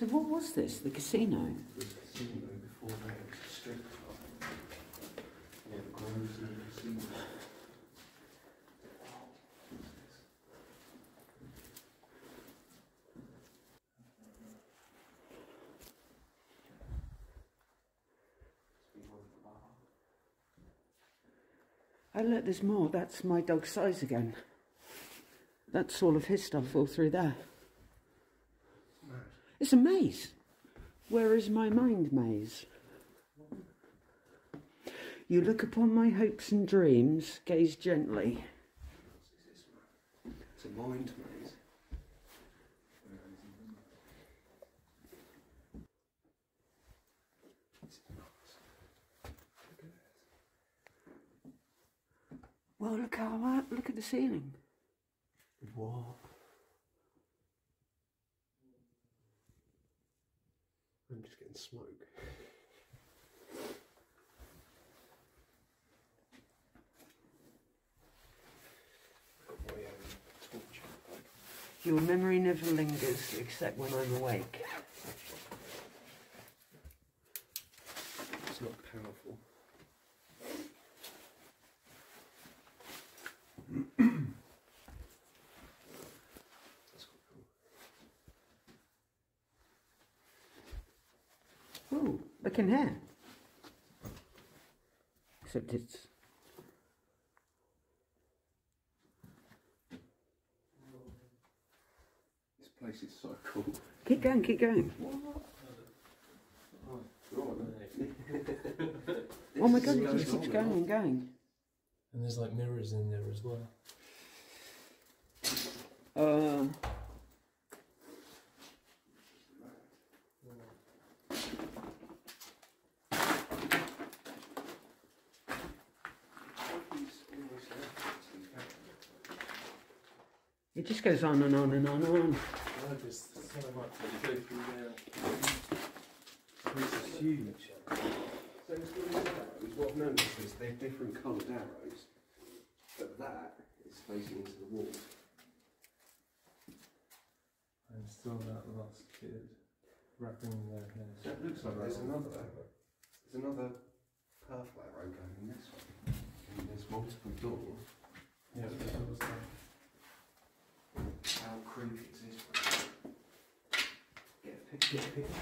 So what was this? The casino? A casino before that, was a strip club. Yeah, the Grosvenor casino. Oh look, there's more. That's My Dog Sigh's again. That's all of his stuff all through there. It's a maze. Where is my mind maze? You look upon my hopes and dreams, gaze gently. It's a mind maze. Well, look how high, look at the ceiling. What? I'm just getting smoke. Got my torch out back. Your memory never lingers except when I'm awake. It's not powerful. That's quite cool. Ooh, look in here. Except it's This place is so cool. keep going, keep going. Oh my god, it just keeps going and going. And there's like mirrors in there as well. Uh, it just goes on and on and on and on. I just so much that you go through there. This is huge. So it's got these arrows. What I've noticed is they're different coloured arrows, but that is facing into the wall. And still that last kid wrapping their hair. So it looks like there's another arrow. There's another purple arrow going in this way. And there's multiple doors. Yeah, that was that. How creepy is this one? Get a picture. Get a picture.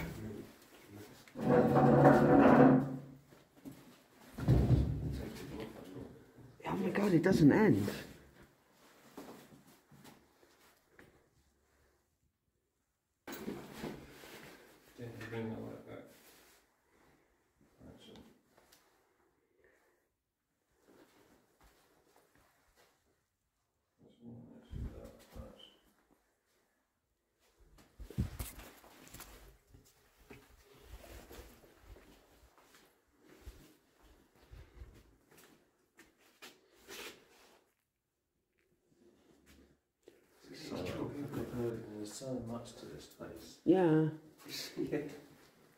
Oh my god, it doesn't end. Yeah, you bring that like that. Actually. That's one actually that first. So, there's so much to this place. Yeah. yeah.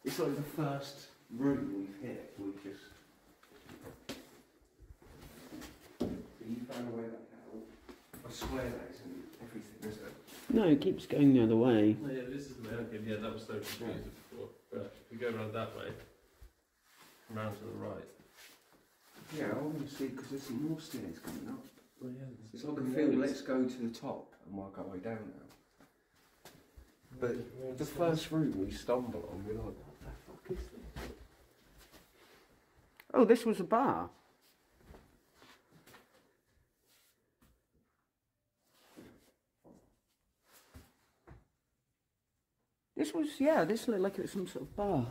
It's like the first room we've hit. We just. You found a way that out. I swear that isn't everything, is it? No, it keeps going the other way. Oh, yeah, this is the American. Yeah, that was so confusing before. But if we go around that way, round to the right. Yeah, I want to see because there's some more stairs coming up. Oh, yeah, It's like a film. Let's go to the top and work our way down now. But the first room we stumble on, we're like, what the fuck is this? Oh, this was a bar. This was, yeah, this looked like it was some sort of bar.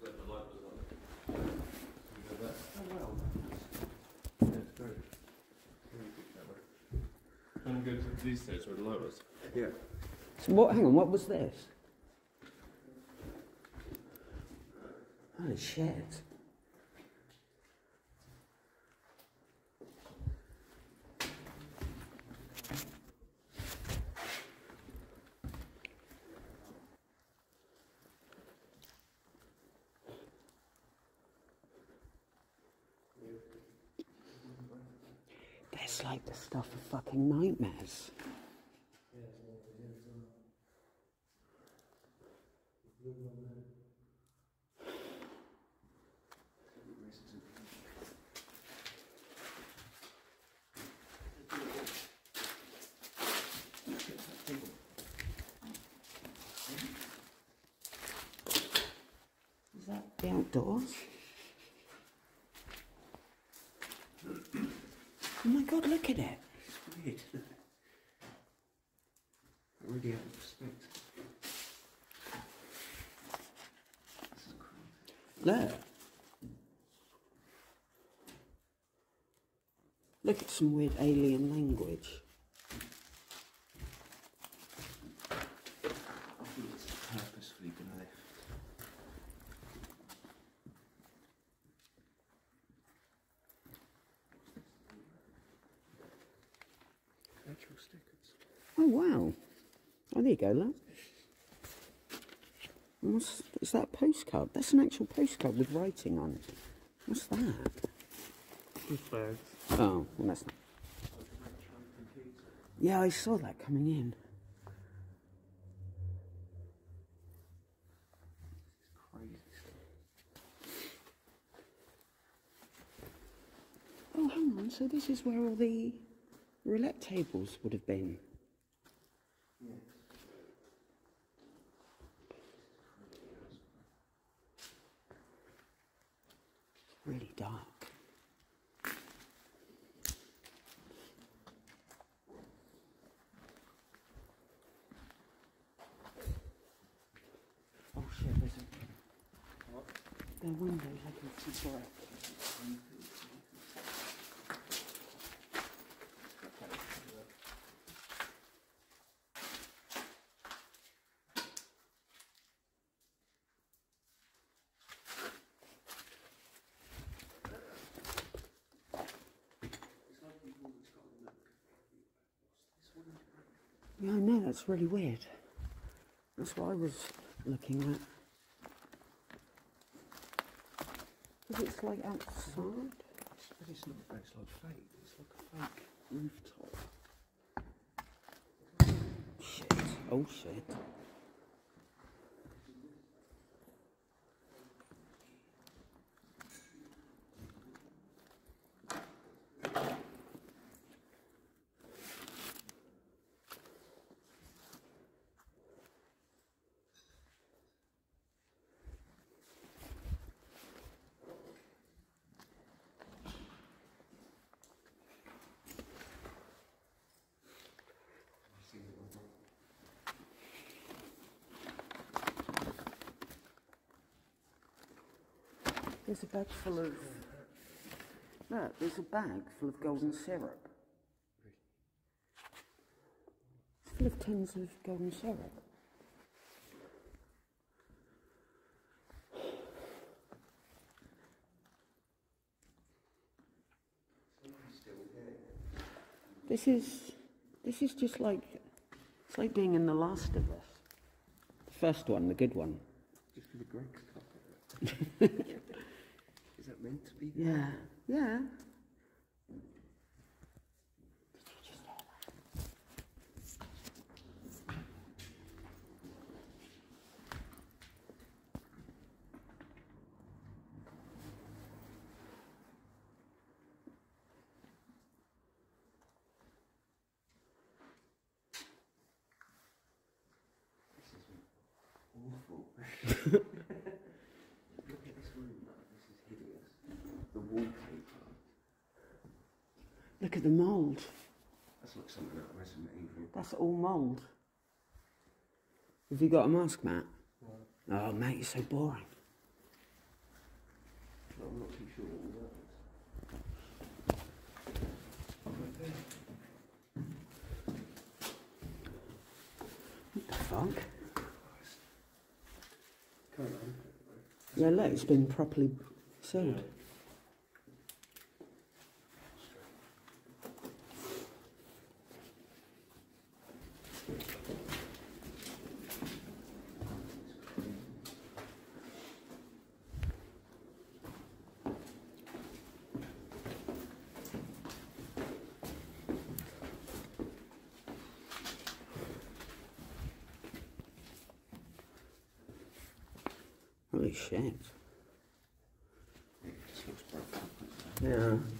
Where the light was on. We go there. Oh well. Yeah, it's great. Really good camera. And go to these stairs where the light was. Yeah. So what, hang on, what was this? Holy shit. Looks like the stuff of fucking nightmares. Is that the outdoors? Oh my god, look at it. It's weird, isn't it? Really out of respect. Look. Look at some weird alien language. I think it's purposefully been left. Actual stickers. Oh wow. Oh, there you go, look. What's, is that postcard? That's an actual postcard with writing on it. What's that? Flags. Oh, well, that's not. Yeah, I saw that coming in. Oh, hang on. So this is where all the roulette tables would have been. Really dark. Oh shit, there's a... There windows I can see bright. Yeah, I know, that's really weird. That's what I was looking at. Because it's like outside. But it's not, it's like fake. It's like a fake rooftop. Shit. Oh shit. There's a bag full of. Look, there's a bag full of golden syrup. It's full of tins of golden syrup. This is this is just like it's like being in The Last of Us. The first one, the good one. Just for the Greggs cup. Is that meant to be? Yeah, yeah. Awful. Look at this room. though. This is hideous. The wallpaper. Look at the mould. That's like something out of Resident Evil. That's all mould. Have you got a mask, Matt? Oh, mate, you're so boring. No, I'm not too sure what that is. What the fuck? Open Yeah, look, it's been properly sealed. Holy shit. It just looks broken. Yeah.